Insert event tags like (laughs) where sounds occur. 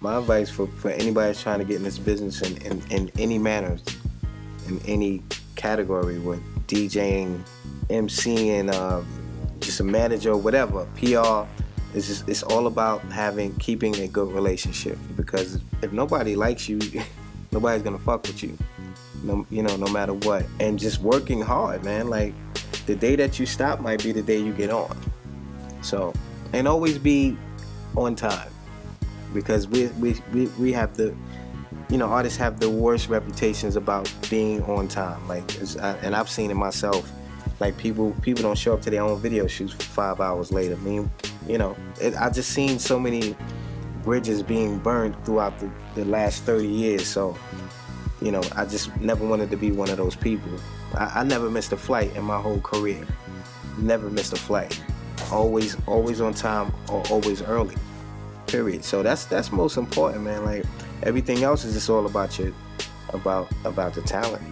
my advice for, for anybody trying to get in this business in, in, in any manner, in any category with DJing, MCing, um, just a manager, whatever, PR. It's just it's all about having keeping a good relationship because if nobody likes you, (laughs) nobody's gonna fuck with you. No, you know, no matter what, and just working hard, man. Like the day that you stop might be the day you get on. So, and always be on time because we we we, we have the you know artists have the worst reputations about being on time. Like and i've seen it myself. Like people people don't show up to their own video shoots five hours later. I mean you know it, i just seen so many bridges being burned throughout the, the last 30 years. So you know i just never wanted to be one of those people. I, I never missed a flight in my whole career. Never missed a flight. Always always on time or always early period. So that's that's most important man. Like everything else is just all about your about about the talent